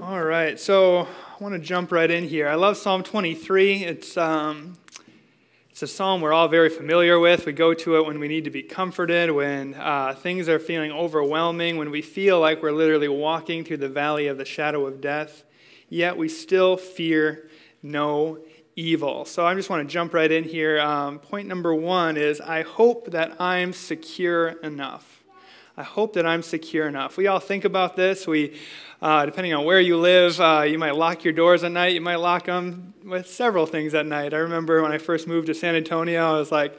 All right, so I want to jump right in here. I love Psalm 23. It's, um, it's a psalm we're all very familiar with. We go to it when we need to be comforted, when uh, things are feeling overwhelming, when we feel like we're literally walking through the valley of the shadow of death, yet we still fear no evil. So I just want to jump right in here. Um, point number one is I hope that I'm secure enough. I hope that I'm secure enough. We all think about this. We, uh, depending on where you live, uh, you might lock your doors at night. You might lock them with several things at night. I remember when I first moved to San Antonio, I was like,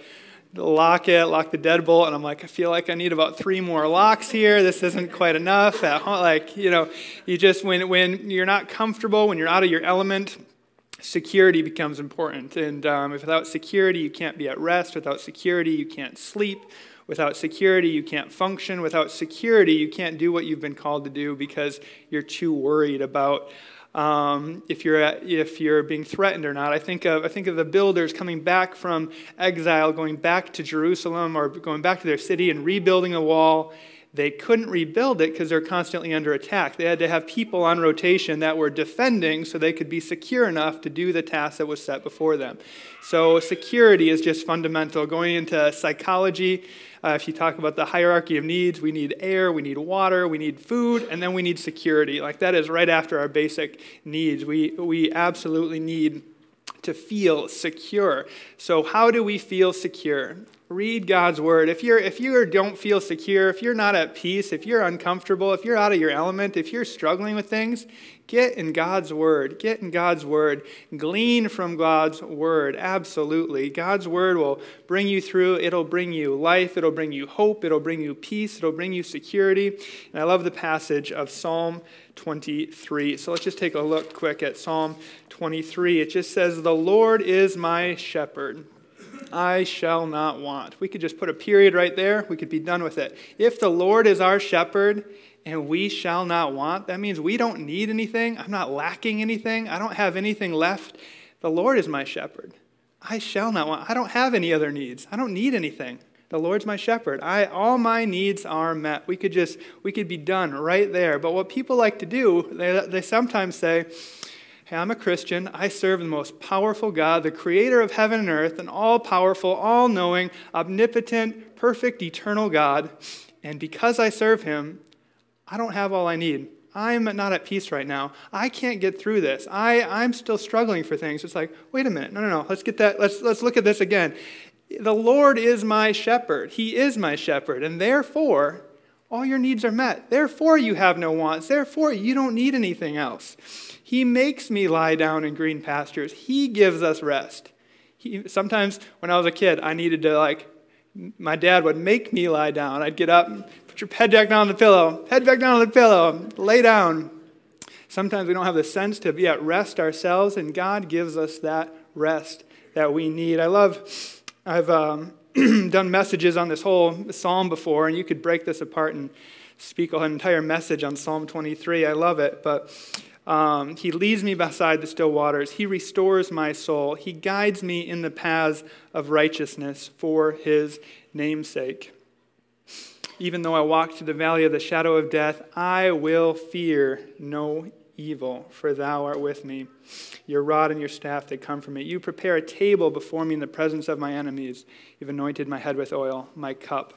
lock it, lock the deadbolt, and I'm like, I feel like I need about three more locks here. This isn't quite enough. Like, you know, you just when when you're not comfortable, when you're out of your element, security becomes important. And um, if without security, you can't be at rest. Without security, you can't sleep. Without security, you can't function. Without security, you can't do what you've been called to do because you're too worried about um, if, you're at, if you're being threatened or not. I think, of, I think of the builders coming back from exile, going back to Jerusalem or going back to their city and rebuilding a wall they couldn't rebuild it because they're constantly under attack. They had to have people on rotation that were defending so they could be secure enough to do the task that was set before them. So, security is just fundamental. Going into psychology, uh, if you talk about the hierarchy of needs, we need air, we need water, we need food, and then we need security. Like that is right after our basic needs. We, we absolutely need to feel secure. So, how do we feel secure? Read God's word. If you're if you don't feel secure, if you're not at peace, if you're uncomfortable, if you're out of your element, if you're struggling with things, get in God's word. Get in God's word. Glean from God's word. Absolutely. God's word will bring you through. It'll bring you life, it'll bring you hope, it'll bring you peace, it'll bring you security. And I love the passage of Psalm 23. So let's just take a look quick at Psalm 23. It just says, "The Lord is my shepherd." I shall not want. We could just put a period right there. We could be done with it. If the Lord is our shepherd and we shall not want, that means we don't need anything. I'm not lacking anything. I don't have anything left. The Lord is my shepherd. I shall not want. I don't have any other needs. I don't need anything. The Lord's my shepherd. I all my needs are met. We could just we could be done right there. But what people like to do, they, they sometimes say, Hey, I'm a Christian. I serve the most powerful God, the creator of heaven and earth, an all powerful, all knowing, omnipotent, perfect, eternal God. And because I serve him, I don't have all I need. I'm not at peace right now. I can't get through this. I, I'm still struggling for things. It's like, wait a minute. No, no, no. Let's get that. Let's, let's look at this again. The Lord is my shepherd. He is my shepherd. And therefore, all your needs are met. Therefore, you have no wants. Therefore, you don't need anything else. He makes me lie down in green pastures. He gives us rest. He, sometimes when I was a kid, I needed to, like, my dad would make me lie down. I'd get up, put your head back down on the pillow, head back down on the pillow, lay down. Sometimes we don't have the sense to be at rest ourselves, and God gives us that rest that we need. I love, I've um, done messages on this whole psalm before, and you could break this apart and speak an entire message on Psalm 23. I love it, but um, he leads me beside the still waters. He restores my soul. He guides me in the paths of righteousness for his namesake. Even though I walk through the valley of the shadow of death, I will fear no evil, for thou art with me. Your rod and your staff, they come from me. You prepare a table before me in the presence of my enemies. You've anointed my head with oil. My cup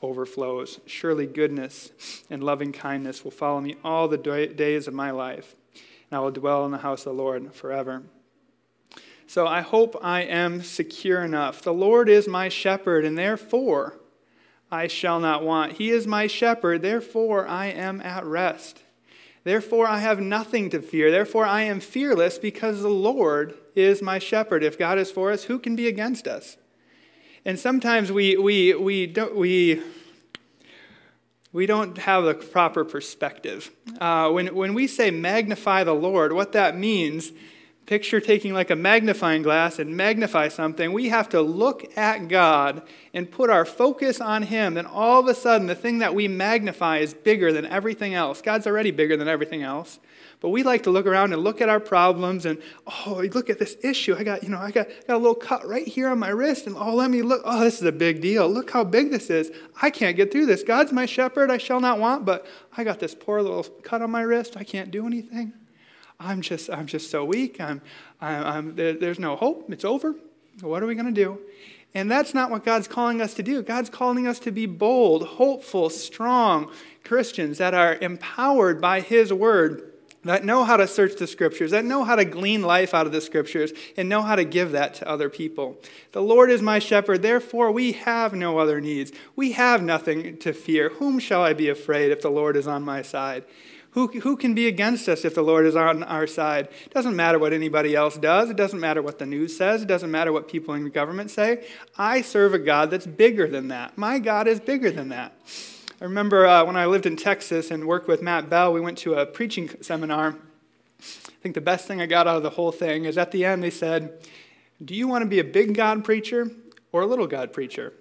overflows. Surely goodness and loving kindness will follow me all the days of my life, and I will dwell in the house of the Lord forever. So I hope I am secure enough. The Lord is my shepherd, and therefore I shall not want. He is my shepherd, therefore I am at rest. Therefore I have nothing to fear. Therefore I am fearless because the Lord is my shepherd. If God is for us, who can be against us? And sometimes we, we, we, don't, we, we don't have the proper perspective. Uh, when, when we say magnify the Lord, what that means, Picture taking like a magnifying glass and magnify something. We have to look at God and put our focus on Him. Then all of a sudden, the thing that we magnify is bigger than everything else. God's already bigger than everything else. But we like to look around and look at our problems and, oh, look at this issue. I got, you know, I got, got a little cut right here on my wrist. And oh, let me look. Oh, this is a big deal. Look how big this is. I can't get through this. God's my shepherd. I shall not want. But I got this poor little cut on my wrist. I can't do anything. I'm just, I'm just so weak. I'm, I'm, I'm there, there's no hope. It's over. What are we going to do? And that's not what God's calling us to do. God's calling us to be bold, hopeful, strong Christians that are empowered by His word, that know how to search the scriptures, that know how to glean life out of the scriptures, and know how to give that to other people. The Lord is my shepherd, therefore we have no other needs. We have nothing to fear. Whom shall I be afraid if the Lord is on my side? Who, who can be against us if the Lord is on our side? It doesn't matter what anybody else does. It doesn't matter what the news says. It doesn't matter what people in the government say. I serve a God that's bigger than that. My God is bigger than that. I remember uh, when I lived in Texas and worked with Matt Bell, we went to a preaching seminar. I think the best thing I got out of the whole thing is at the end they said, Do you want to be a big God preacher or a little God preacher?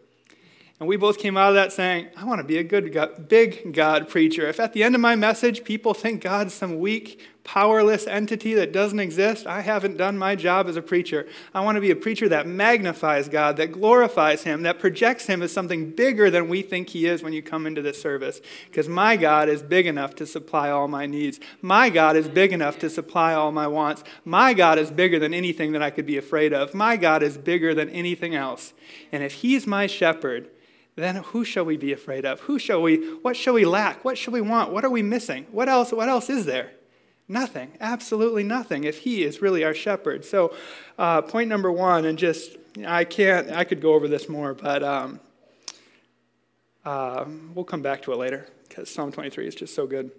And we both came out of that saying, I want to be a good, God, big God preacher. If at the end of my message people think God's some weak, powerless entity that doesn't exist, I haven't done my job as a preacher. I want to be a preacher that magnifies God, that glorifies Him, that projects Him as something bigger than we think He is when you come into this service. Because my God is big enough to supply all my needs. My God is big enough to supply all my wants. My God is bigger than anything that I could be afraid of. My God is bigger than anything else. And if He's my shepherd, then who shall we be afraid of? Who shall we, what shall we lack? What shall we want? What are we missing? What else, what else is there? Nothing, absolutely nothing, if he is really our shepherd. So, uh, point number one, and just, I can't, I could go over this more, but um, uh, we'll come back to it later because Psalm 23 is just so good.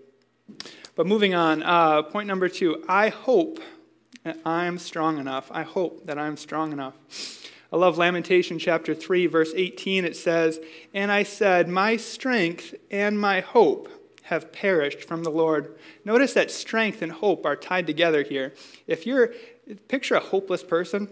But moving on, uh, point number two, I hope that I'm strong enough. I hope that I'm strong enough. I love Lamentation chapter 3, verse 18. It says, And I said, My strength and my hope have perished from the Lord. Notice that strength and hope are tied together here. If you're, picture a hopeless person,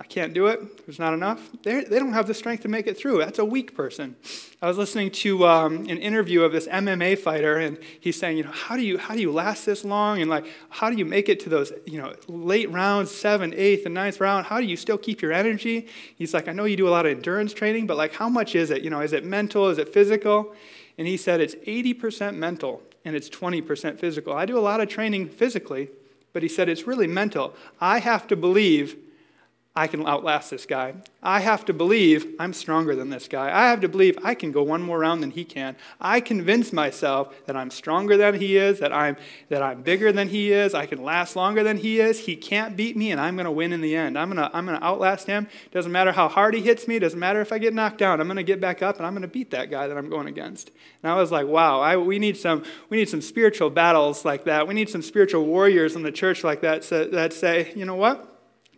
I can't do it. There's not enough. They're, they do not have the strength to make it through. That's a weak person. I was listening to um, an interview of this MMA fighter, and he's saying, you know, how do you how do you last this long, and like how do you make it to those you know late rounds, seventh, eighth, and ninth round? How do you still keep your energy? He's like, I know you do a lot of endurance training, but like, how much is it? You know, is it mental? Is it physical? And he said it's 80% mental and it's 20% physical. I do a lot of training physically, but he said it's really mental. I have to believe I can outlast this guy. I have to believe I'm stronger than this guy. I have to believe I can go one more round than he can. I convince myself that I'm stronger than he is, that I'm, that I'm bigger than he is, I can last longer than he is. He can't beat me, and I'm going to win in the end. I'm going to I'm gonna outlast him. Doesn't matter how hard he hits me, doesn't matter if I get knocked down. I'm going to get back up, and I'm going to beat that guy that I'm going against. And I was like, wow, I, we, need some, we need some spiritual battles like that. We need some spiritual warriors in the church like that that say, you know what?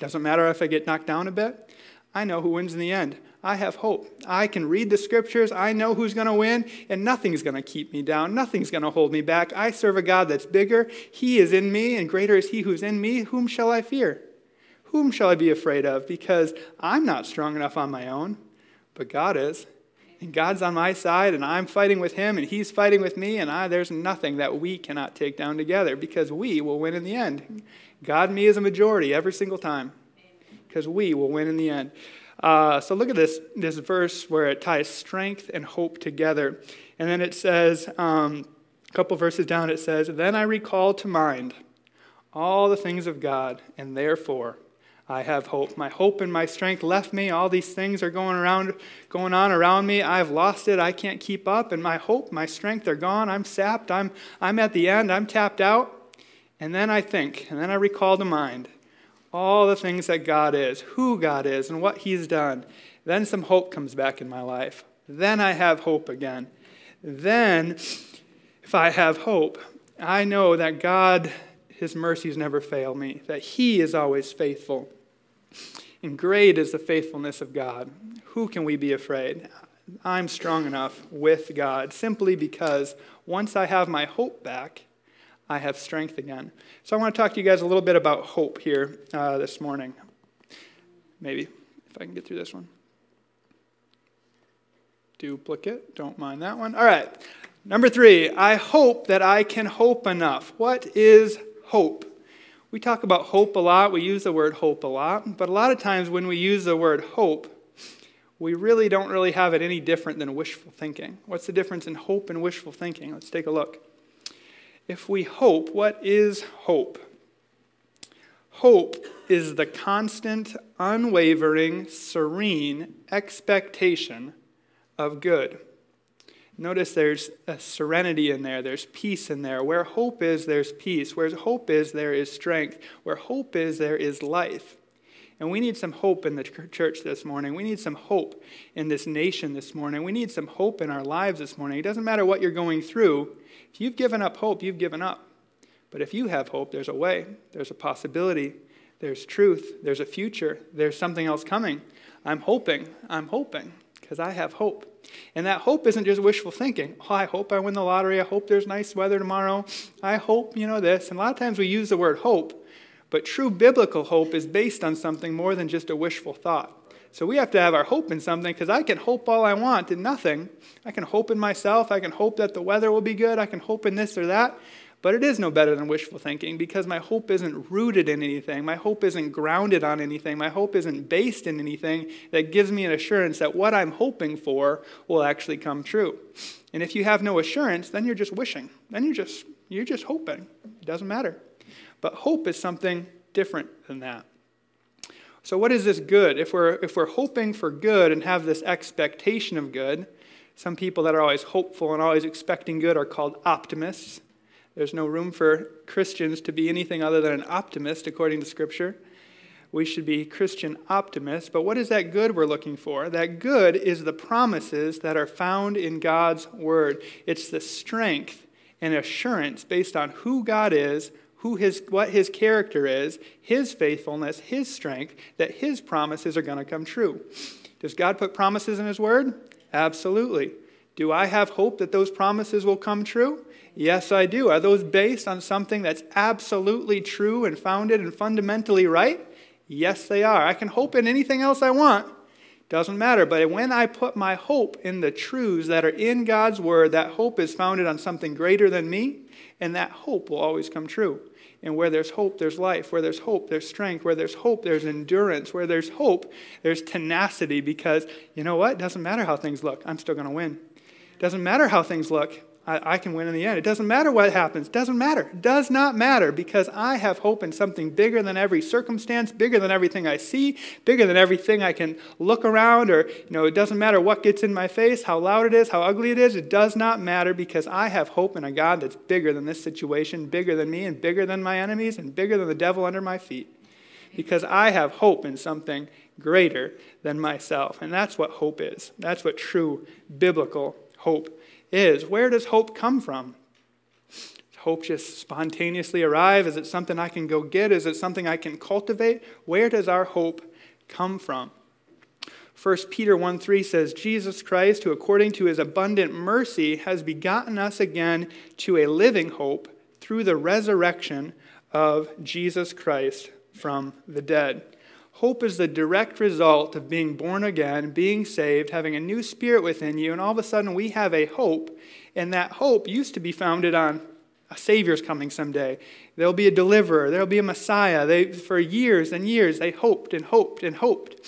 Doesn't matter if I get knocked down a bit. I know who wins in the end. I have hope. I can read the scriptures. I know who's going to win, and nothing's going to keep me down. Nothing's going to hold me back. I serve a God that's bigger. He is in me, and greater is He who's in me. Whom shall I fear? Whom shall I be afraid of? Because I'm not strong enough on my own, but God is. And God's on my side, and I'm fighting with Him, and He's fighting with me, and I, there's nothing that we cannot take down together because we will win in the end. God and me is a majority every single time because we will win in the end. Uh, so look at this, this verse where it ties strength and hope together. And then it says, um, a couple verses down, it says, Then I recall to mind all the things of God, and therefore I have hope. My hope and my strength left me. All these things are going around, going on around me. I've lost it. I can't keep up. And my hope, my strength are gone. I'm sapped. I'm, I'm at the end. I'm tapped out. And then I think, and then I recall to mind all the things that God is, who God is, and what He's done. Then some hope comes back in my life. Then I have hope again. Then, if I have hope, I know that God, His mercies never fail me, that He is always faithful. And great is the faithfulness of God. Who can we be afraid? I'm strong enough with God simply because once I have my hope back, I have strength again. So I want to talk to you guys a little bit about hope here uh, this morning. Maybe, if I can get through this one. Duplicate, don't mind that one. All right. Number three, I hope that I can hope enough. What is hope? We talk about hope a lot. We use the word hope a lot. But a lot of times when we use the word hope, we really don't really have it any different than wishful thinking. What's the difference in hope and wishful thinking? Let's take a look. If we hope, what is hope? Hope is the constant, unwavering, serene expectation of good. Notice there's a serenity in there, there's peace in there. Where hope is, there's peace. Where hope is, there is strength. Where hope is, there is life. And we need some hope in the church this morning. We need some hope in this nation this morning. We need some hope in our lives this morning. It doesn't matter what you're going through. If you've given up hope, you've given up. But if you have hope, there's a way, there's a possibility, there's truth, there's a future, there's something else coming. I'm hoping, I'm hoping, because I have hope. And that hope isn't just wishful thinking. Oh, I hope I win the lottery. I hope there's nice weather tomorrow. I hope, you know, this. And a lot of times we use the word hope, but true biblical hope is based on something more than just a wishful thought. So we have to have our hope in something because I can hope all I want in nothing. I can hope in myself. I can hope that the weather will be good. I can hope in this or that. But it is no better than wishful thinking because my hope isn't rooted in anything. My hope isn't grounded on anything. My hope isn't based in anything that gives me an assurance that what I'm hoping for will actually come true. And if you have no assurance, then you're just wishing. Then you're just you're just hoping. It doesn't matter. But hope is something different than that. So what is this good? If we're if we're hoping for good and have this expectation of good, some people that are always hopeful and always expecting good are called optimists. There's no room for Christians to be anything other than an optimist, according to Scripture. We should be Christian optimists. But what is that good we're looking for? That good is the promises that are found in God's Word. It's the strength and assurance based on who God is, who his, what his character is, his faithfulness, his strength, that his promises are going to come true. Does God put promises in his word? Absolutely. Do I have hope that those promises will come true? Yes, I do. Are those based on something that's absolutely true and founded and fundamentally right? Yes, they are. I can hope in anything else I want. Doesn't matter. But when I put my hope in the truths that are in God's Word, that hope is founded on something greater than me, and that hope will always come true. And where there's hope, there's life. Where there's hope, there's strength. Where there's hope, there's endurance. Where there's hope, there's tenacity because you know what? It doesn't matter how things look. I'm still going to win. It doesn't matter how things look. I, I, can win in the end. It doesn't matter what happens. It doesn't matter. It does not matter because I have hope in something bigger than every circumstance, bigger than everything I see, bigger than everything I can look around or, you know, it doesn't matter what gets in my face, how loud it is, how ugly it is. It does not matter because I have hope in a God that's bigger than this situation, bigger than me and bigger than my enemies and bigger than the devil under my feet. Because I have hope in something greater than myself. And that's what hope is. That's what true biblical hope is. Where does hope come from? Does hope just spontaneously arrive? Is it something I can go get? Is it something I can cultivate? Where does our hope come from? 1 Peter 1 3 says, Jesus Christ, who according to his abundant mercy has begotten us again to a living hope through the resurrection of Jesus Christ from the dead. Hope is the direct result of being born again, being saved, having a new spirit within you, and all of a sudden we have a hope, and that hope used to be founded on a Savior's coming someday. There'll be a deliverer, there'll be a Messiah. They, for years and years, they hoped and hoped and hoped.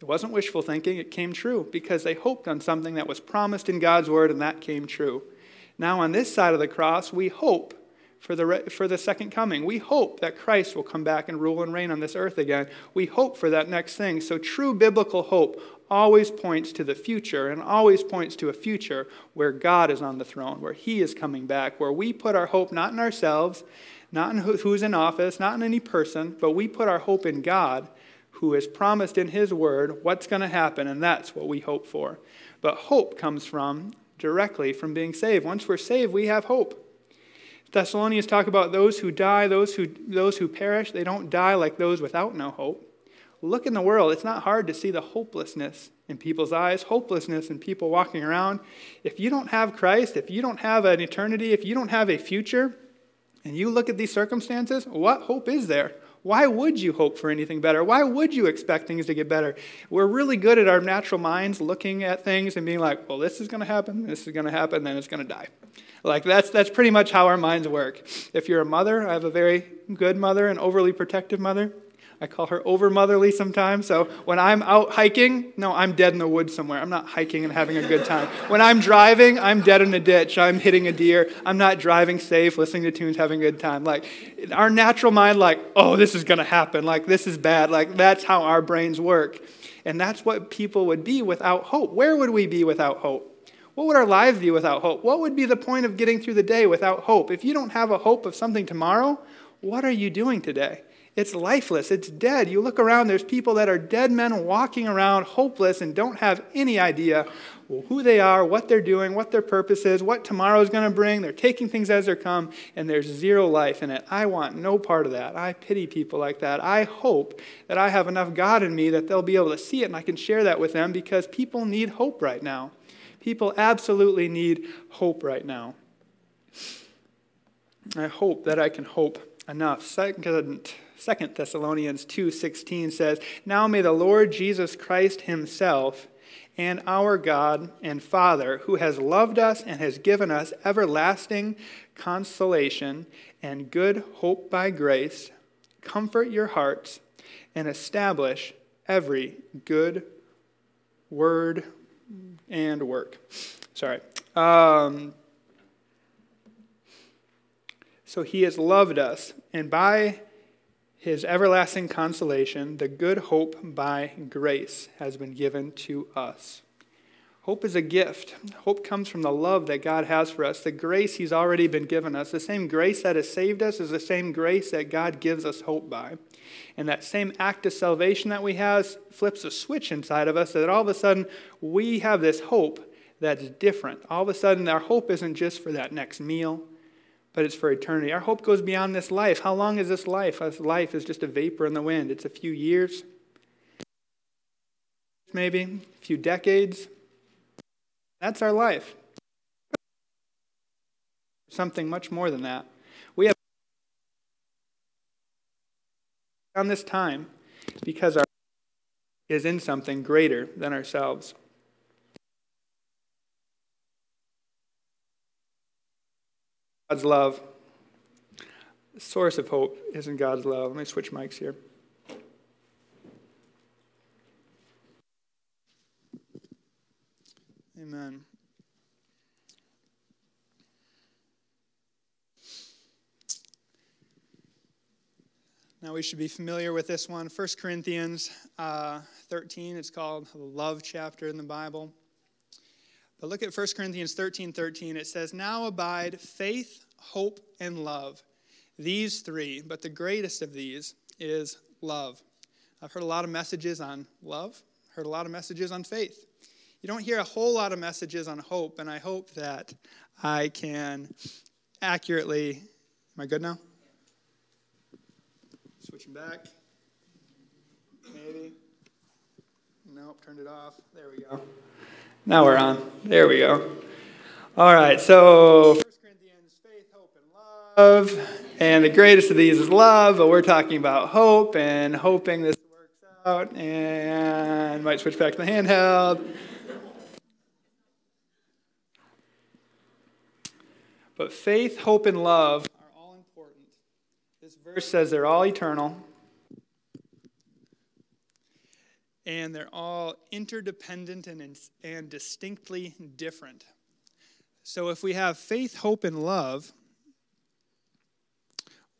It wasn't wishful thinking, it came true because they hoped on something that was promised in God's Word, and that came true. Now, on this side of the cross, we hope for the, for the second coming. We hope that Christ will come back and rule and reign on this earth again. We hope for that next thing. So, true biblical hope always points to the future and always points to a future where God is on the throne, where He is coming back, where we put our hope not in ourselves, not in who's in office, not in any person, but we put our hope in God who has promised in His Word what's going to happen, and that's what we hope for. But hope comes from directly from being saved. Once we're saved, we have hope. Thessalonians talk about those who die, those who, those who perish. They don't die like those without no hope. Look in the world. It's not hard to see the hopelessness in people's eyes, hopelessness in people walking around. If you don't have Christ, if you don't have an eternity, if you don't have a future, and you look at these circumstances, what hope is there? Why would you hope for anything better? Why would you expect things to get better? We're really good at our natural minds looking at things and being like, well, this is going to happen, this is going to happen, then it's going to die. Like that's that's pretty much how our minds work. If you're a mother, I have a very good mother, an overly protective mother. I call her over motherly sometimes. So when I'm out hiking, no, I'm dead in the woods somewhere. I'm not hiking and having a good time. When I'm driving, I'm dead in a ditch. I'm hitting a deer. I'm not driving safe, listening to tunes, having a good time. Like our natural mind, like, oh, this is going to happen. Like this is bad. Like that's how our brains work. And that's what people would be without hope. Where would we be without hope? What would our lives be without hope? What would be the point of getting through the day without hope? If you don't have a hope of something tomorrow, what are you doing today? It's lifeless, it's dead. You look around, there's people that are dead men walking around hopeless and don't have any idea who they are, what they're doing, what their purpose is, what tomorrow is going to bring. They're taking things as they come, and there's zero life in it. I want no part of that. I pity people like that. I hope that I have enough God in me that they'll be able to see it and I can share that with them because people need hope right now. People absolutely need hope right now. I hope that I can hope enough. Second Second Thessalonians 2:16 says, "Now may the Lord Jesus Christ himself and our God and Father, who has loved us and has given us everlasting consolation and good hope by grace, comfort your hearts and establish every good word and work." Sorry. Um, so he has loved us, and by his everlasting consolation, the good hope by grace, has been given to us. Hope is a gift. Hope comes from the love that God has for us, the grace He's already been given us. The same grace that has saved us is the same grace that God gives us hope by. And that same act of salvation that we have flips a switch inside of us that all of a sudden we have this hope that's different. All of a sudden, our hope isn't just for that next meal, but it's for eternity. Our hope goes beyond this life. How long is this life? This life is just a vapor in the wind. It's a few years, maybe, a few decades. That's our life. Something much more than that. We have on this time because our is in something greater than ourselves. God's love. The source of hope is in God's love. Let me switch mics here. Amen. Now we should be familiar with this one. 1 Corinthians uh, 13, it's called the love chapter in the Bible. But look at 1 Corinthians 13 13. It says, Now abide faith, hope, and love. These three, but the greatest of these is love. I've heard a lot of messages on love, heard a lot of messages on faith. You don't hear a whole lot of messages on hope, and I hope that I can accurately. Am I good now? Switching back. Maybe. Nope, turned it off. There we go. Now we're on. There we go. All right, so 1 Corinthians, faith, hope, and love. And the greatest of these is love, but we're talking about hope and hoping this works out. And might switch back to the handheld. But faith, hope, and love. This verse says they're all eternal. and they're all interdependent and, and distinctly different. So if we have faith, hope, and love,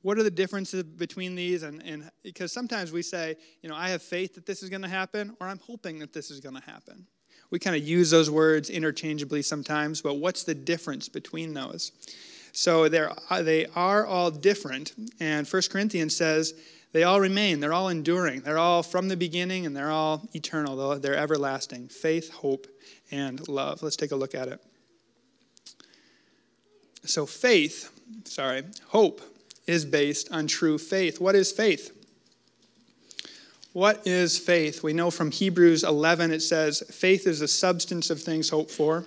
what are the differences between these? And, and because sometimes we say, you know, I have faith that this is going to happen, or I'm hoping that this is going to happen. We kind of use those words interchangeably sometimes, but what's the difference between those? So they're, uh, they are all different. And 1 Corinthians says they all remain. They're all enduring. They're all from the beginning and they're all eternal. They're everlasting faith, hope, and love. Let's take a look at it. So, faith, sorry, hope is based on true faith. What is faith? What is faith? We know from Hebrews 11 it says, faith is the substance of things hoped for.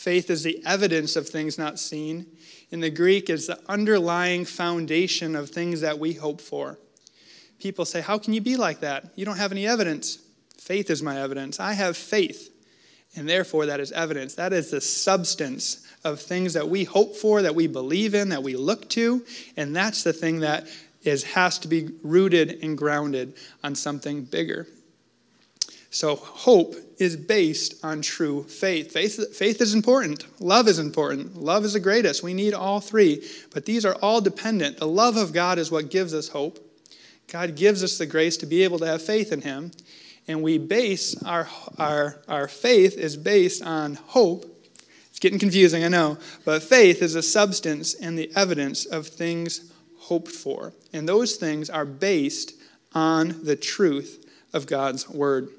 Faith is the evidence of things not seen. in the Greek it's the underlying foundation of things that we hope for. People say, How can you be like that? You don't have any evidence. Faith is my evidence. I have faith, and therefore that is evidence. That is the substance of things that we hope for, that we believe in, that we look to, and that's the thing that is has to be rooted and grounded on something bigger. So hope is based on true faith. faith. Faith is important. Love is important. Love is the greatest. We need all three, but these are all dependent. The love of God is what gives us hope. God gives us the grace to be able to have faith in Him, and we base our, our, our faith is based on hope. It's getting confusing, I know, but faith is a substance and the evidence of things hoped for. And those things are based on the truth of God's Word.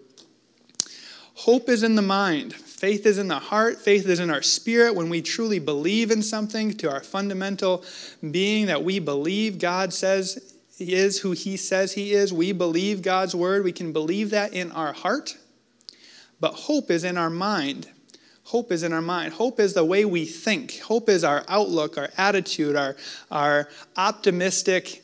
Hope is in the mind. Faith is in the heart. Faith is in our spirit when we truly believe in something to our fundamental being that we believe God says He is who He says He is. We believe God's word. We can believe that in our heart. But hope is in our mind. Hope is in our mind. Hope is the way we think. Hope is our outlook, our attitude, our, our optimistic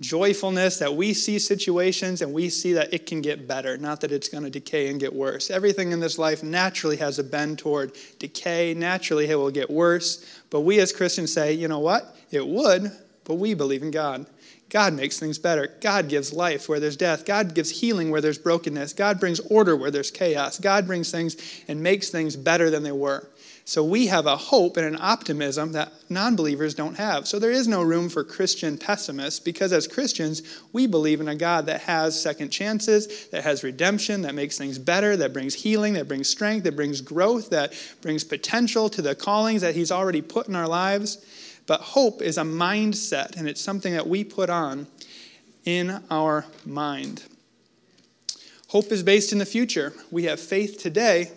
joyfulness that we see situations and we see that it can get better, not that it's going to decay and get worse. Everything in this life naturally has a bend toward decay, naturally it will get worse. But we as Christians say, you know what? It would, but we believe in God. God makes things better. God gives life where there's death. God gives healing where there's brokenness. God brings order where there's chaos. God brings things and makes things better than they were. So we have a hope and an optimism that non believers don't have. So there is no room for Christian pessimists because as Christians, we believe in a God that has second chances, that has redemption, that makes things better, that brings healing, that brings strength, that brings growth, that brings potential to the callings that He's already put in our lives. But hope is a mindset, and it's something that we put on in our mind. Hope is based in the future. We have faith today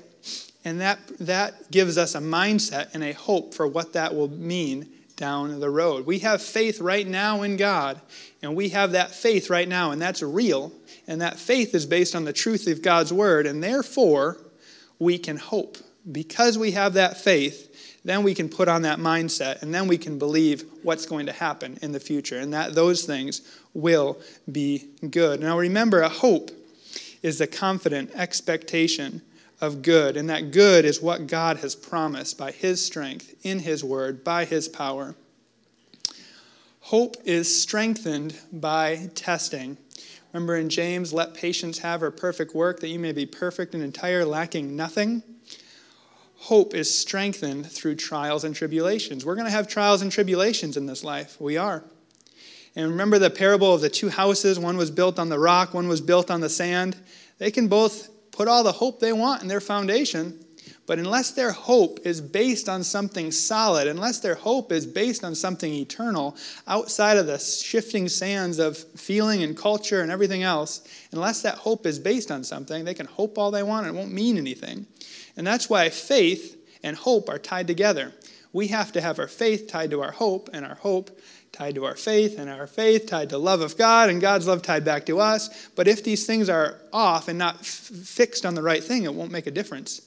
and that, that gives us a mindset and a hope for what that will mean down the road. We have faith right now in God, and we have that faith right now, and that's real. And that faith is based on the truth of God's word, and therefore we can hope. Because we have that faith, then we can put on that mindset, and then we can believe what's going to happen in the future, and that those things will be good. Now remember, a hope is the confident expectation of good, and that good is what God has promised by His strength, in His word, by His power. Hope is strengthened by testing. Remember in James, let patience have her perfect work, that you may be perfect and entire, lacking nothing. Hope is strengthened through trials and tribulations. We're going to have trials and tribulations in this life. We are. And remember the parable of the two houses one was built on the rock, one was built on the sand. They can both put all the hope they want in their foundation, but unless their hope is based on something solid, unless their hope is based on something eternal, outside of the shifting sands of feeling and culture and everything else, unless that hope is based on something, they can hope all they want and it won't mean anything. And that's why faith and hope are tied together. We have to have our faith tied to our hope, and our hope tied to our faith, and our faith tied to love of God, and God's love tied back to us. But if these things are off and not f- fixed on the right thing, it won't make a difference.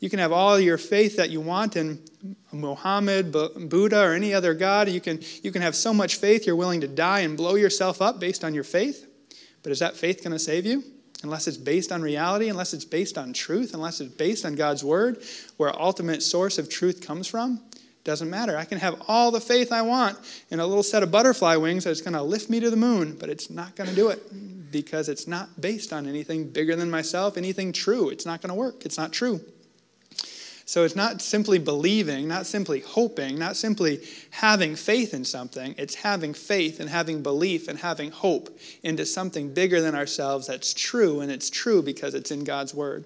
You can have all your faith that you want in Muhammad, Buddha, or any other God. You can, you can have so much faith you're willing to die and blow yourself up based on your faith. But is that faith going to save you? Unless it's based on reality, unless it's based on truth, unless it's based on God's word, where ultimate source of truth comes from, doesn't matter. I can have all the faith I want in a little set of butterfly wings that's going to lift me to the moon, but it's not going to do it because it's not based on anything bigger than myself, anything true. It's not going to work. It's not true. So it's not simply believing, not simply hoping, not simply having faith in something. It's having faith and having belief and having hope into something bigger than ourselves that's true, and it's true because it's in God's Word.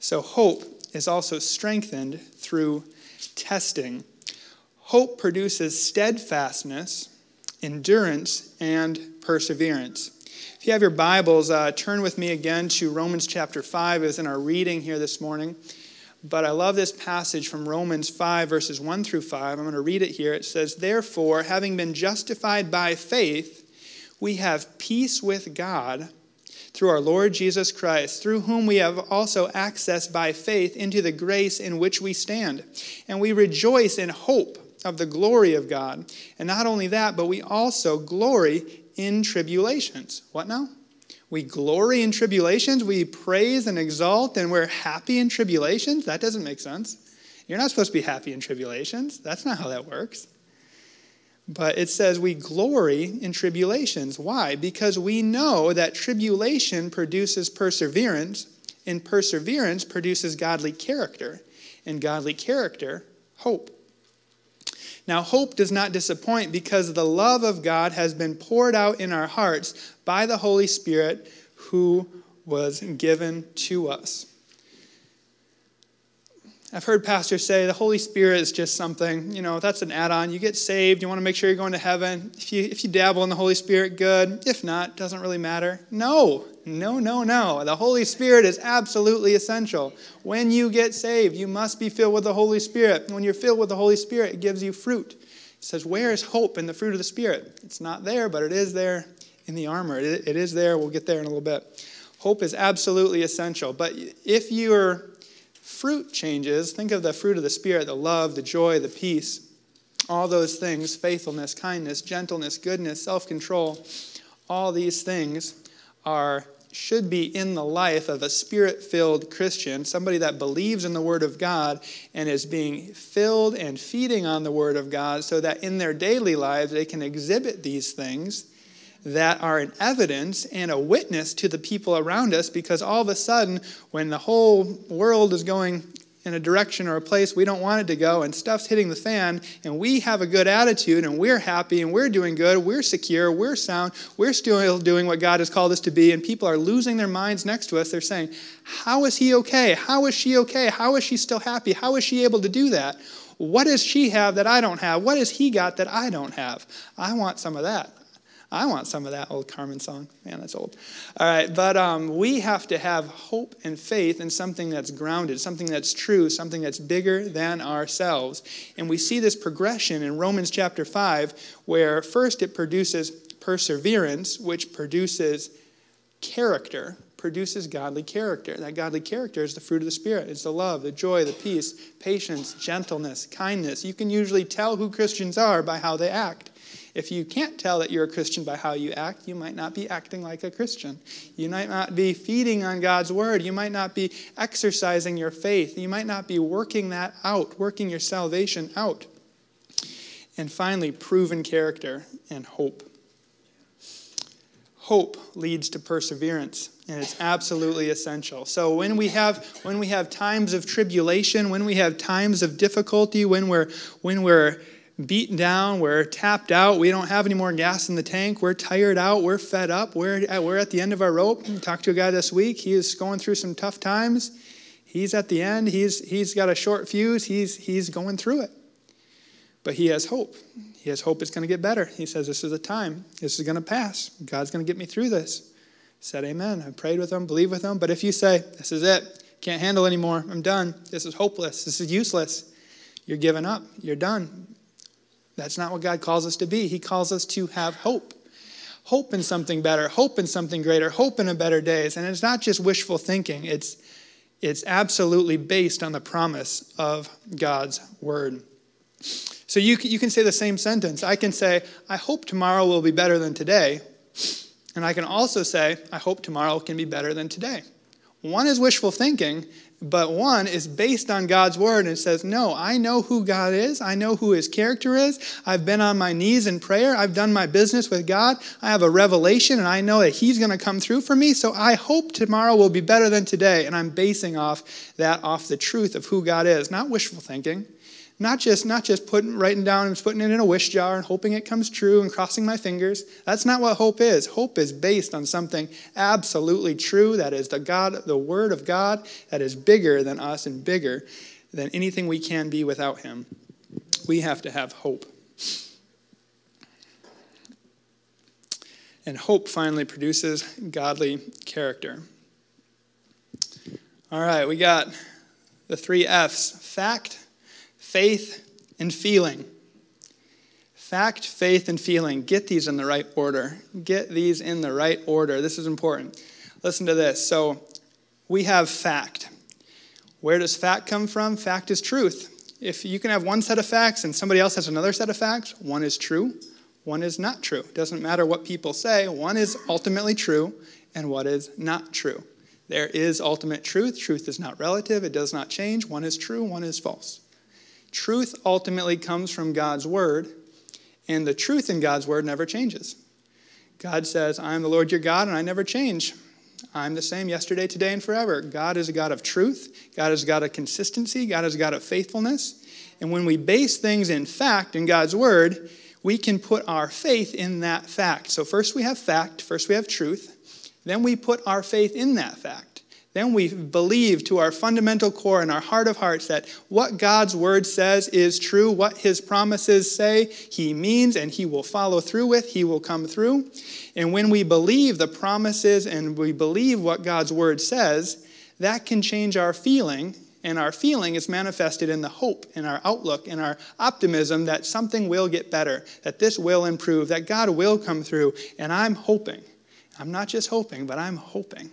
So hope is also strengthened through testing. Hope produces steadfastness, endurance, and perseverance. If you have your Bibles, uh, turn with me again to Romans chapter 5 as in our reading here this morning. But I love this passage from Romans 5, verses 1 through 5. I'm going to read it here. It says, Therefore, having been justified by faith, we have peace with God through our Lord Jesus Christ, through whom we have also access by faith into the grace in which we stand. And we rejoice in hope of the glory of God. And not only that, but we also glory in tribulations. What now? We glory in tribulations, we praise and exalt, and we're happy in tribulations? That doesn't make sense. You're not supposed to be happy in tribulations. That's not how that works. But it says we glory in tribulations. Why? Because we know that tribulation produces perseverance, and perseverance produces godly character, and godly character, hope. Now, hope does not disappoint because the love of God has been poured out in our hearts by the Holy Spirit who was given to us. I've heard pastors say the Holy Spirit is just something, you know, that's an add on. You get saved, you want to make sure you're going to heaven. If you, if you dabble in the Holy Spirit, good. If not, doesn't really matter. No, no, no, no. The Holy Spirit is absolutely essential. When you get saved, you must be filled with the Holy Spirit. When you're filled with the Holy Spirit, it gives you fruit. It says, Where is hope in the fruit of the Spirit? It's not there, but it is there in the armor. it, it is there. We'll get there in a little bit. Hope is absolutely essential. But if you're fruit changes, think of the fruit of the Spirit the love, the joy, the peace, all those things faithfulness, kindness, gentleness, goodness, self control all these things are should be in the life of a spirit filled Christian, somebody that believes in the Word of God and is being filled and feeding on the Word of God so that in their daily lives they can exhibit these things that are an evidence and a witness to the people around us because all of a sudden, when the whole world is going in a direction or a place we don't want it to go and stuff's hitting the fan and we have a good attitude and we're happy and we're doing good, we're secure, we're sound, we're still doing what God has called us to be, and people are losing their minds next to us, they're saying, How is he okay? How is she okay? How is she still happy? How is she able to do that? What does she have that I don't have? What has he got that I don't have? I want some of that. I want some of that old Carmen song. Man, that's old. All right, but um, we have to have hope and faith in something that's grounded, something that's true, something that's bigger than ourselves. And we see this progression in Romans chapter 5, where first it produces perseverance, which produces character, produces godly character. That godly character is the fruit of the Spirit. It's the love, the joy, the peace, patience, gentleness, kindness. You can usually tell who Christians are by how they act. If you can't tell that you're a Christian by how you act, you might not be acting like a Christian. You might not be feeding on God's word. You might not be exercising your faith. You might not be working that out, working your salvation out. And finally, proven character and hope. Hope leads to perseverance and it's absolutely essential. So when we have when we have times of tribulation, when we have times of difficulty, when we're when we're beaten down, we're tapped out, we don't have any more gas in the tank, we're tired out, we're fed up, we're, we're at the end of our rope. I talked to a guy this week, he is going through some tough times. He's at the end, he's, he's got a short fuse, he's, he's going through it. But he has hope. He has hope it's going to get better. He says, This is a time, this is going to pass. God's going to get me through this. I said, Amen. I prayed with him, believed with him. But if you say, This is it, can't handle anymore, I'm done, this is hopeless, this is useless, you're giving up, you're done. That's not what God calls us to be. He calls us to have hope. Hope in something better, hope in something greater, hope in a better days. And it's not just wishful thinking, it's, it's absolutely based on the promise of God's word. So you, you can say the same sentence. I can say, I hope tomorrow will be better than today. And I can also say, I hope tomorrow can be better than today. One is wishful thinking, but one is based on God's word and says, No, I know who God is. I know who his character is. I've been on my knees in prayer. I've done my business with God. I have a revelation and I know that he's going to come through for me. So I hope tomorrow will be better than today. And I'm basing off that off the truth of who God is, not wishful thinking. Not just, not just putting, writing down and putting it in a wish jar and hoping it comes true and crossing my fingers. That's not what hope is. Hope is based on something absolutely true that is the God, the Word of God that is bigger than us and bigger than anything we can be without Him. We have to have hope. And hope finally produces godly character. All right, we got the three F's fact, faith, and feeling. Fact, faith, and feeling. Get these in the right order. Get these in the right order. This is important. Listen to this. So, we have fact. Where does fact come from? Fact is truth. If you can have one set of facts and somebody else has another set of facts, one is true, one is not true. It doesn't matter what people say, one is ultimately true and what is not true. There is ultimate truth. Truth is not relative, it does not change. One is true, one is false. Truth ultimately comes from God's word, and the truth in God's word never changes. God says, I am the Lord your God, and I never change. I'm the same yesterday, today, and forever. God is a God of truth. God is a God of consistency. God is a God of faithfulness. And when we base things in fact in God's word, we can put our faith in that fact. So, first we have fact, first we have truth, then we put our faith in that fact. Then we believe to our fundamental core and our heart of hearts that what God's word says is true, what his promises say he means and he will follow through with, he will come through. And when we believe the promises and we believe what God's word says, that can change our feeling. And our feeling is manifested in the hope, in our outlook, in our optimism that something will get better, that this will improve, that God will come through. And I'm hoping. I'm not just hoping, but I'm hoping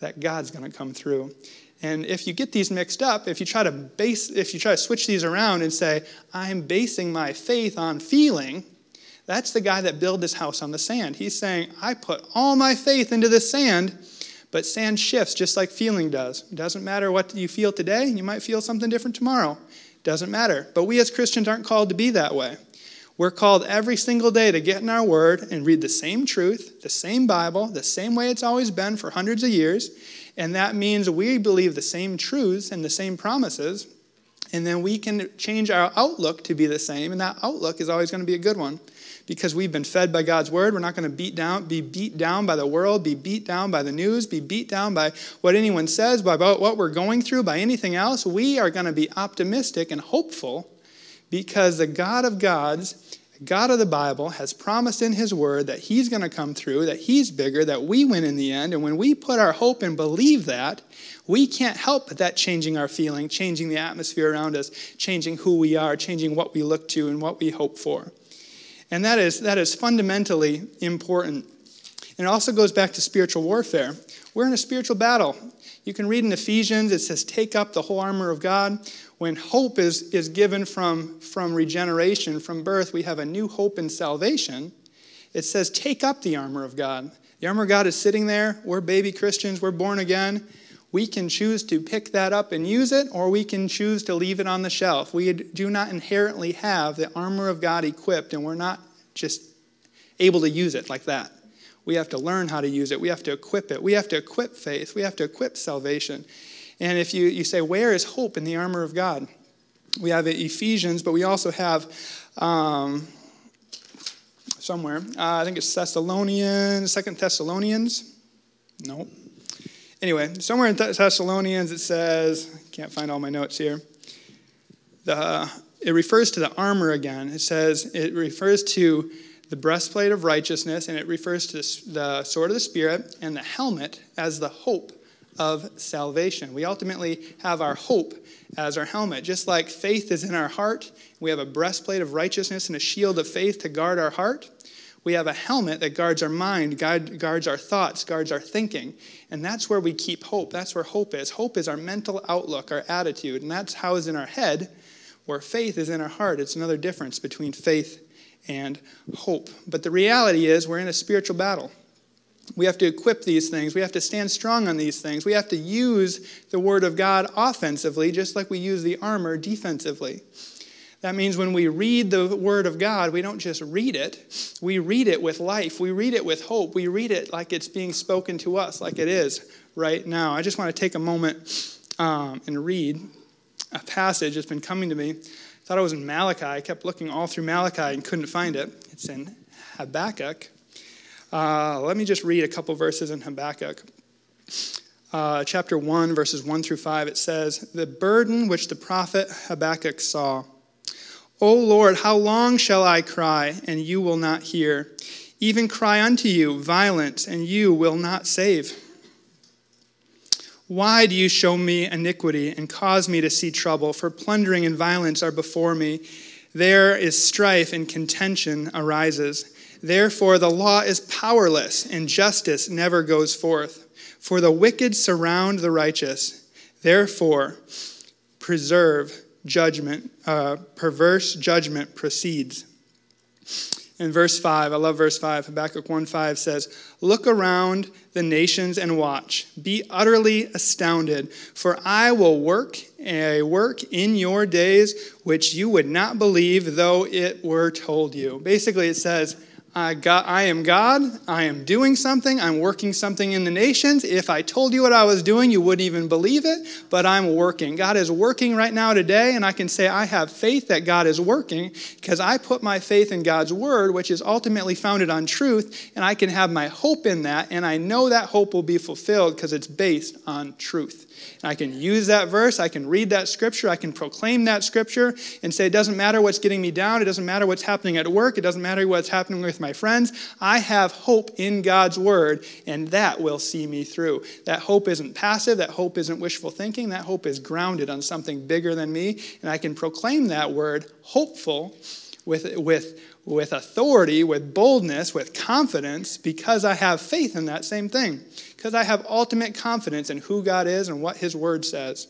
that God's going to come through. And if you get these mixed up, if you try to base if you try to switch these around and say, I'm basing my faith on feeling, that's the guy that built his house on the sand. He's saying, I put all my faith into the sand, but sand shifts just like feeling does. It doesn't matter what you feel today, you might feel something different tomorrow. Doesn't matter. But we as Christians aren't called to be that way. We're called every single day to get in our word and read the same truth, the same Bible, the same way it's always been for hundreds of years. And that means we believe the same truths and the same promises. And then we can change our outlook to be the same. And that outlook is always going to be a good one because we've been fed by God's word. We're not going to beat down, be beat down by the world, be beat down by the news, be beat down by what anyone says, by what we're going through, by anything else. We are going to be optimistic and hopeful because the God of gods, God of the Bible, has promised in His Word that He's going to come through, that He's bigger, that we win in the end. And when we put our hope and believe that, we can't help but that changing our feeling, changing the atmosphere around us, changing who we are, changing what we look to and what we hope for. And that is, that is fundamentally important. And it also goes back to spiritual warfare. We're in a spiritual battle. You can read in Ephesians, it says, Take up the whole armor of God when hope is, is given from, from regeneration, from birth, we have a new hope in salvation. It says, take up the armor of God. The armor of God is sitting there. We're baby Christians, we're born again. We can choose to pick that up and use it, or we can choose to leave it on the shelf. We do not inherently have the armor of God equipped, and we're not just able to use it like that. We have to learn how to use it. We have to equip it. We have to equip faith. We have to equip salvation. And if you, you say, where is hope in the armor of God? We have Ephesians, but we also have um, somewhere, uh, I think it's Thessalonians, Second Thessalonians. Nope. Anyway, somewhere in Thessalonians it says, can't find all my notes here. The, it refers to the armor again. It says, it refers to the breastplate of righteousness, and it refers to the sword of the Spirit and the helmet as the hope of salvation. We ultimately have our hope as our helmet. Just like faith is in our heart, we have a breastplate of righteousness and a shield of faith to guard our heart. We have a helmet that guards our mind, guards our thoughts, guards our thinking. And that's where we keep hope. That's where hope is. Hope is our mental outlook, our attitude. And that's how is in our head, where faith is in our heart. It's another difference between faith and hope. But the reality is, we're in a spiritual battle. We have to equip these things. We have to stand strong on these things. We have to use the Word of God offensively, just like we use the armor defensively. That means when we read the Word of God, we don't just read it, we read it with life. We read it with hope. We read it like it's being spoken to us, like it is right now. I just want to take a moment um, and read a passage that's been coming to me. I thought it was in Malachi. I kept looking all through Malachi and couldn't find it. It's in Habakkuk. Uh, let me just read a couple verses in Habakkuk. Uh, chapter 1, verses 1 through 5, it says, The burden which the prophet Habakkuk saw. O Lord, how long shall I cry, and you will not hear? Even cry unto you violence, and you will not save. Why do you show me iniquity and cause me to see trouble? For plundering and violence are before me. There is strife and contention arises. Therefore, the law is powerless, and justice never goes forth. For the wicked surround the righteous. Therefore, preserve judgment, uh, perverse judgment proceeds. In verse 5, I love verse 5. Habakkuk 1 5 says, Look around the nations and watch. Be utterly astounded, for I will work a work in your days which you would not believe though it were told you. Basically, it says, I, got, I am God. I am doing something. I'm working something in the nations. If I told you what I was doing, you wouldn't even believe it, but I'm working. God is working right now today, and I can say I have faith that God is working because I put my faith in God's word, which is ultimately founded on truth, and I can have my hope in that, and I know that hope will be fulfilled because it's based on truth. And I can use that verse, I can read that scripture, I can proclaim that scripture and say, it doesn't matter what's getting me down, it doesn't matter what's happening at work, it doesn't matter what's happening with my friends. I have hope in God's word, and that will see me through. That hope isn't passive, that hope isn't wishful thinking, that hope is grounded on something bigger than me, and I can proclaim that word hopeful with, with, with authority, with boldness, with confidence, because I have faith in that same thing because I have ultimate confidence in who God is and what His Word says.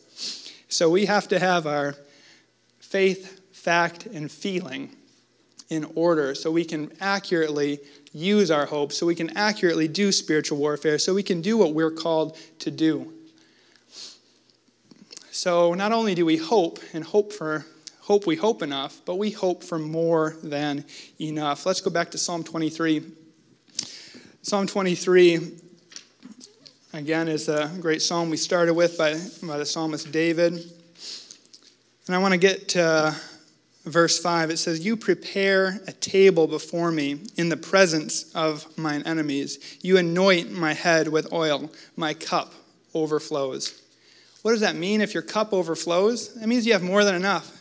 So we have to have our faith, fact, and feeling in order so we can accurately use our hope, so we can accurately do spiritual warfare, so we can do what we're called to do. So not only do we hope and hope for hope we hope enough, but we hope for more than enough. Let's go back to Psalm 23. Psalm 23 again, is a great psalm we started with by, by the psalmist David. And I want to get to verse 5. It says, You prepare a table before me in the presence of mine enemies. You anoint my head with oil, my cup overflows. What does that mean if your cup overflows? That means you have more than enough.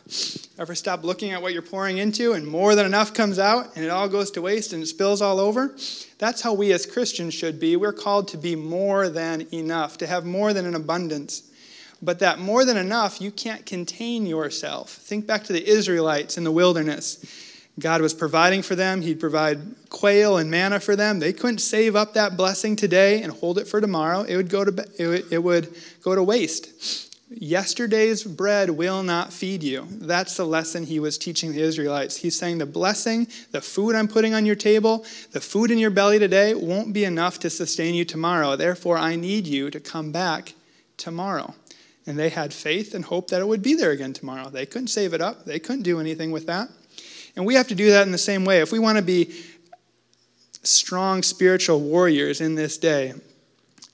Ever stop looking at what you're pouring into and more than enough comes out and it all goes to waste and it spills all over? That's how we as Christians should be. We're called to be more than enough, to have more than an abundance. But that more than enough, you can't contain yourself. Think back to the Israelites in the wilderness. God was providing for them. He'd provide quail and manna for them. They couldn't save up that blessing today and hold it for tomorrow. It would go to, it would go to waste. Yesterday's bread will not feed you. That's the lesson he was teaching the Israelites. He's saying the blessing, the food I'm putting on your table, the food in your belly today won't be enough to sustain you tomorrow. Therefore, I need you to come back tomorrow. And they had faith and hope that it would be there again tomorrow. They couldn't save it up, they couldn't do anything with that. And we have to do that in the same way. If we want to be strong spiritual warriors in this day,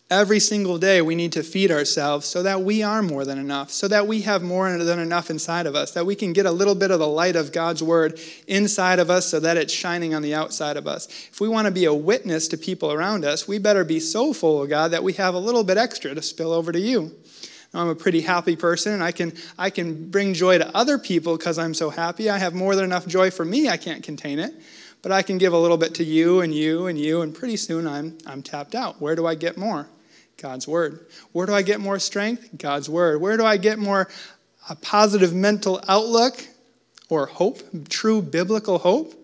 every single day we need to feed ourselves so that we are more than enough, so that we have more than enough inside of us, that we can get a little bit of the light of God's word inside of us so that it's shining on the outside of us. If we want to be a witness to people around us, we better be so full of God that we have a little bit extra to spill over to you. I'm a pretty happy person and I can, I can bring joy to other people because I'm so happy. I have more than enough joy for me, I can't contain it. But I can give a little bit to you and you and you, and pretty soon I'm, I'm tapped out. Where do I get more? God's Word. Where do I get more strength? God's Word. Where do I get more a positive mental outlook or hope, true biblical hope?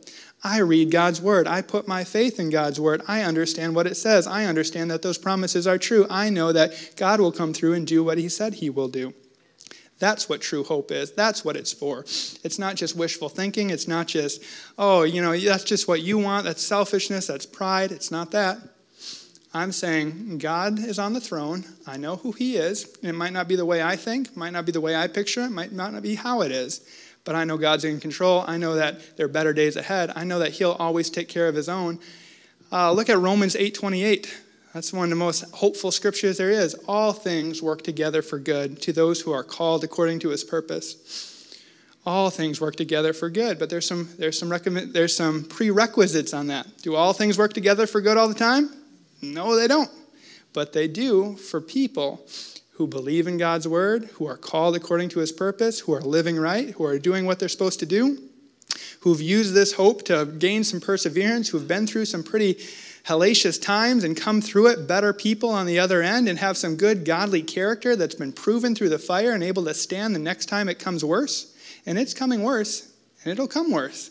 I read God's word. I put my faith in God's word. I understand what it says. I understand that those promises are true. I know that God will come through and do what he said he will do. That's what true hope is. That's what it's for. It's not just wishful thinking. It's not just, oh, you know, that's just what you want. That's selfishness. That's pride. It's not that. I'm saying God is on the throne. I know who he is. It might not be the way I think, might not be the way I picture it, might not be how it is but I know God's in control. I know that there are better days ahead. I know that He'll always take care of His own. Uh, look at Romans 8:28. That's one of the most hopeful scriptures there is. All things work together for good to those who are called according to His purpose. All things work together for good, but there's some there's some recommend, there's some prerequisites on that. Do all things work together for good all the time? No, they don't. But they do for people who believe in God's word, who are called according to his purpose, who are living right, who are doing what they're supposed to do, who've used this hope to gain some perseverance, who've been through some pretty hellacious times and come through it better people on the other end and have some good godly character that's been proven through the fire and able to stand the next time it comes worse. And it's coming worse, and it'll come worse.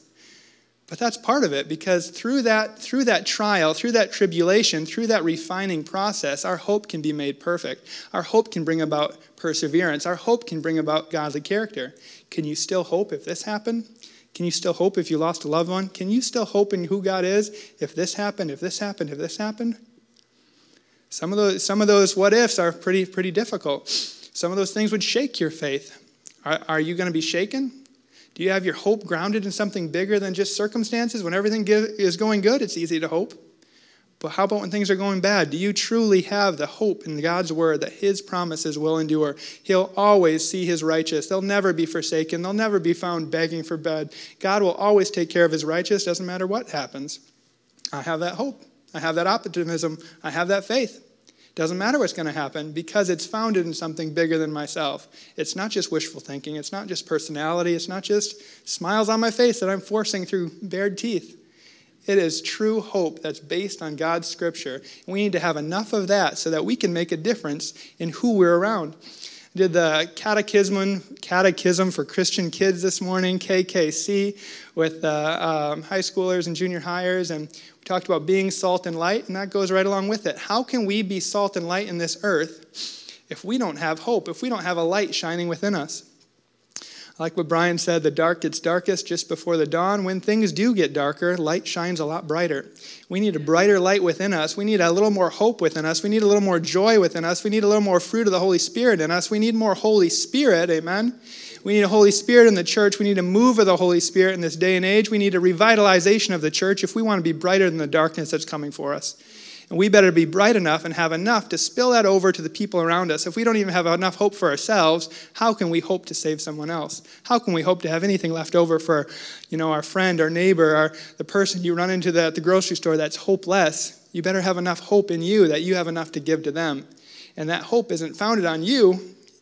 But that's part of it because through that, through that trial, through that tribulation, through that refining process, our hope can be made perfect. Our hope can bring about perseverance. Our hope can bring about godly character. Can you still hope if this happened? Can you still hope if you lost a loved one? Can you still hope in who God is if this happened, if this happened, if this happened? Some of those, some of those what ifs are pretty, pretty difficult. Some of those things would shake your faith. Are, are you going to be shaken? Do you have your hope grounded in something bigger than just circumstances? When everything is going good, it's easy to hope. But how about when things are going bad? Do you truly have the hope in God's word that his promises will endure? He'll always see his righteous. They'll never be forsaken. They'll never be found begging for bread. God will always take care of his righteous, doesn't matter what happens. I have that hope. I have that optimism. I have that faith. Doesn't matter what's going to happen because it's founded in something bigger than myself. It's not just wishful thinking. It's not just personality. It's not just smiles on my face that I'm forcing through bared teeth. It is true hope that's based on God's scripture. We need to have enough of that so that we can make a difference in who we're around. Did the catechism, catechism for Christian kids this morning, KKC, with uh, um, high schoolers and junior hires, and we talked about being salt and light, and that goes right along with it. How can we be salt and light in this earth if we don't have hope, if we don't have a light shining within us? Like what Brian said, the dark gets darkest just before the dawn. When things do get darker, light shines a lot brighter. We need a brighter light within us. We need a little more hope within us. We need a little more joy within us. We need a little more fruit of the Holy Spirit in us. We need more Holy Spirit, amen. We need a Holy Spirit in the church. We need a move of the Holy Spirit in this day and age. We need a revitalization of the church if we want to be brighter than the darkness that's coming for us. And we better be bright enough and have enough to spill that over to the people around us. If we don't even have enough hope for ourselves, how can we hope to save someone else? How can we hope to have anything left over for, you know, our friend, our neighbor, our, the person you run into the, at the grocery store that's hopeless? You better have enough hope in you that you have enough to give to them. And that hope isn't founded on you,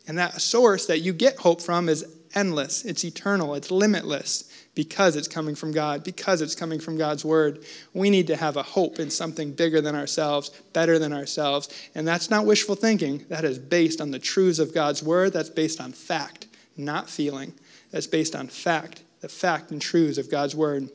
and that source that you get hope from is endless, it's eternal, it's limitless because it's coming from God, because it's coming from God's word. We need to have a hope in something bigger than ourselves, better than ourselves. And that's not wishful thinking. That is based on the truths of God's word. That's based on fact, not feeling. That's based on fact, the fact and truths of God's word.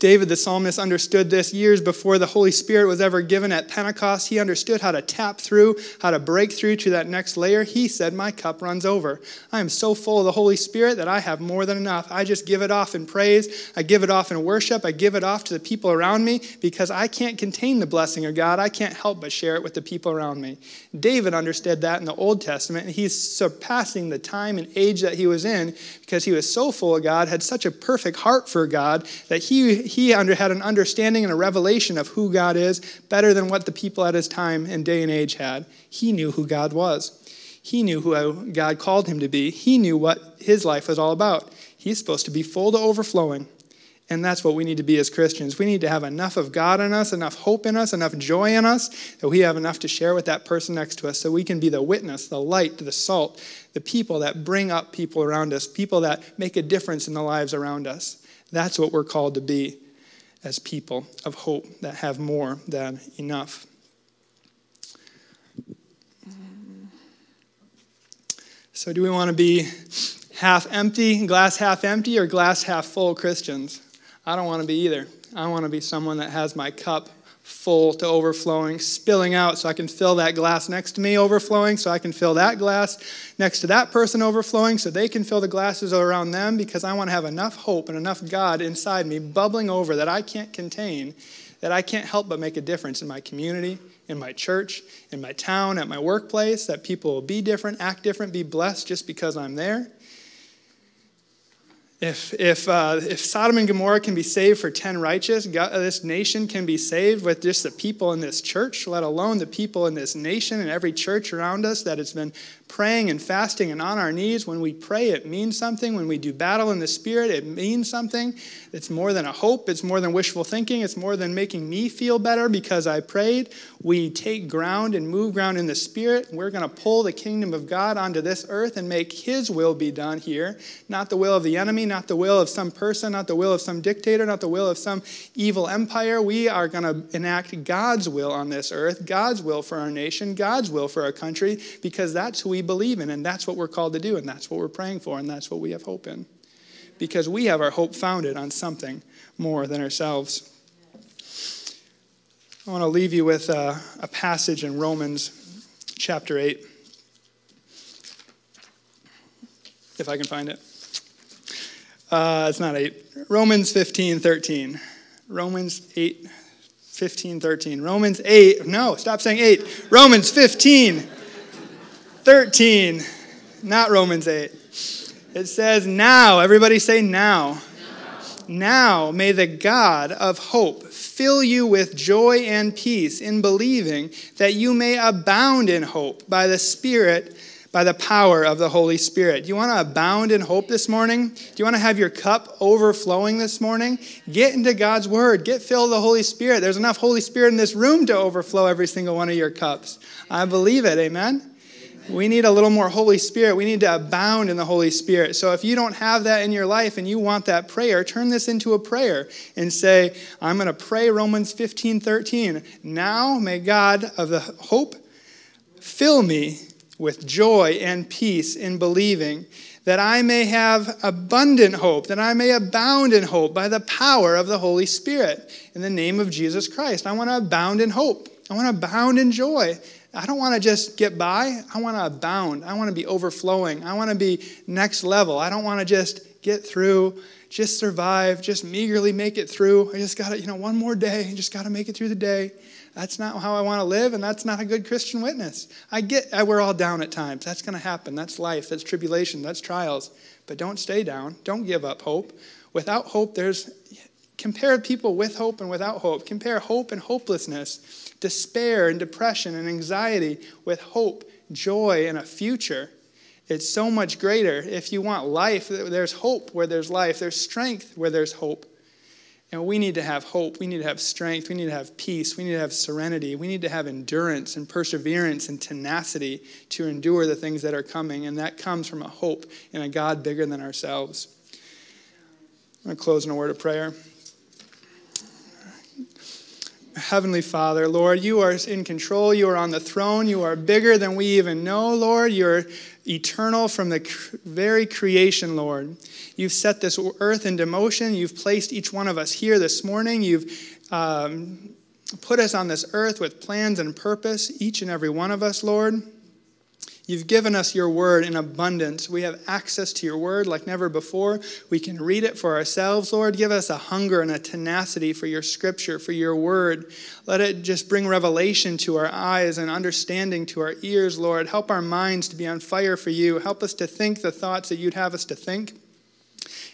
David the psalmist understood this years before the Holy Spirit was ever given at Pentecost. He understood how to tap through, how to break through to that next layer. He said, My cup runs over. I am so full of the Holy Spirit that I have more than enough. I just give it off in praise. I give it off in worship. I give it off to the people around me because I can't contain the blessing of God. I can't help but share it with the people around me. David understood that in the Old Testament, and he's surpassing the time and age that he was in because he was so full of God, had such a perfect heart for God that he he under, had an understanding and a revelation of who God is better than what the people at his time and day and age had. He knew who God was. He knew who uh, God called him to be. He knew what his life was all about. He's supposed to be full to overflowing. And that's what we need to be as Christians. We need to have enough of God in us, enough hope in us, enough joy in us, that we have enough to share with that person next to us so we can be the witness, the light, the salt, the people that bring up people around us, people that make a difference in the lives around us. That's what we're called to be as people of hope that have more than enough. So, do we want to be half empty, glass half empty, or glass half full Christians? I don't want to be either. I want to be someone that has my cup full to overflowing, spilling out so I can fill that glass next to me overflowing, so I can fill that glass next to that person overflowing, so they can fill the glasses around them because I want to have enough hope and enough God inside me bubbling over that I can't contain, that I can't help but make a difference in my community, in my church, in my town, at my workplace, that people will be different, act different, be blessed just because I'm there. If, if, uh, if Sodom and Gomorrah can be saved for 10 righteous, God, this nation can be saved with just the people in this church, let alone the people in this nation and every church around us that has been praying and fasting and on our knees. When we pray, it means something. When we do battle in the Spirit, it means something. It's more than a hope, it's more than wishful thinking, it's more than making me feel better because I prayed. We take ground and move ground in the Spirit. We're going to pull the kingdom of God onto this earth and make His will be done here, not the will of the enemy, not the will of some person, not the will of some dictator, not the will of some evil empire. We are going to enact God's will on this earth, God's will for our nation, God's will for our country, because that's who believe in, and that's what we're called to do, and that's what we're praying for, and that's what we have hope in because we have our hope founded on something more than ourselves. I want to leave you with a, a passage in Romans chapter 8, if I can find it. Uh, it's not 8. Romans 15, 13. Romans 8, 15, 13. Romans 8. No, stop saying 8. Romans 15, 13. Not Romans 8. It says, Now, everybody say now. now. Now may the God of hope fill you with joy and peace in believing that you may abound in hope by the Spirit by the power of the Holy Spirit. Do you want to abound in hope this morning? Do you want to have your cup overflowing this morning? Get into God's Word. Get filled with the Holy Spirit. There's enough Holy Spirit in this room to overflow every single one of your cups. I believe it. Amen. We need a little more Holy Spirit. We need to abound in the Holy Spirit. So if you don't have that in your life and you want that prayer, turn this into a prayer and say, I'm going to pray Romans 15 13. Now may God of the hope fill me with joy and peace in believing, that I may have abundant hope, that I may abound in hope by the power of the Holy Spirit. In the name of Jesus Christ, I want to abound in hope. I want to abound in joy. I don't want to just get by. I want to abound. I want to be overflowing. I want to be next level. I don't want to just get through, just survive, just meagerly make it through. I just got to, you know, one more day. I just got to make it through the day. That's not how I want to live, and that's not a good Christian witness. I get we're all down at times. That's going to happen. That's life. That's tribulation. That's trials. But don't stay down. Don't give up hope. Without hope, there's compare people with hope and without hope. Compare hope and hopelessness, despair and depression and anxiety with hope, joy, and a future. It's so much greater. If you want life, there's hope where there's life. There's strength where there's hope. And we need to have hope. We need to have strength. We need to have peace. We need to have serenity. We need to have endurance and perseverance and tenacity to endure the things that are coming. And that comes from a hope in a God bigger than ourselves. I'm going to close in a word of prayer. Heavenly Father, Lord, you are in control. You are on the throne. You are bigger than we even know, Lord. You're eternal from the very creation, Lord. You've set this earth into motion. You've placed each one of us here this morning. You've um, put us on this earth with plans and purpose, each and every one of us, Lord. You've given us your word in abundance. We have access to your word like never before. We can read it for ourselves, Lord. Give us a hunger and a tenacity for your scripture, for your word. Let it just bring revelation to our eyes and understanding to our ears, Lord. Help our minds to be on fire for you. Help us to think the thoughts that you'd have us to think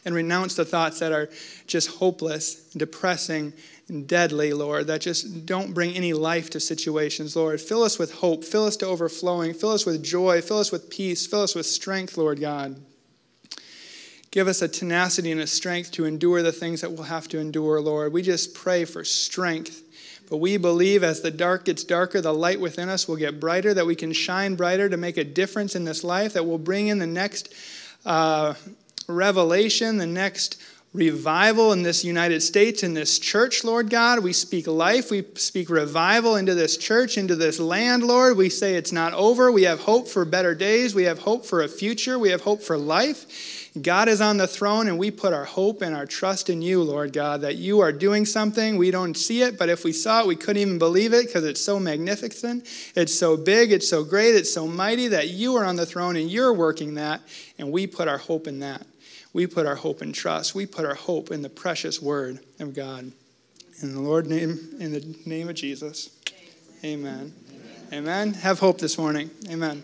and renounce the thoughts that are just hopeless, depressing, and deadly, Lord, that just don't bring any life to situations, Lord. Fill us with hope, fill us to overflowing, fill us with joy, fill us with peace, fill us with strength, Lord God. Give us a tenacity and a strength to endure the things that we'll have to endure, Lord. We just pray for strength. But we believe as the dark gets darker, the light within us will get brighter, that we can shine brighter to make a difference in this life, that will bring in the next uh, revelation, the next revival in this United States, in this church, Lord God. We speak life. We speak revival into this church, into this land, Lord. We say it's not over. We have hope for better days. We have hope for a future. We have hope for life. God is on the throne, and we put our hope and our trust in you, Lord God, that you are doing something. We don't see it, but if we saw it, we couldn't even believe it because it's so magnificent. It's so big. It's so great. It's so mighty that you are on the throne and you're working that, and we put our hope in that. We put our hope and trust. We put our hope in the precious word of God. In the Lord name, in the name of Jesus. Amen. Amen. Amen. Have hope this morning. Amen.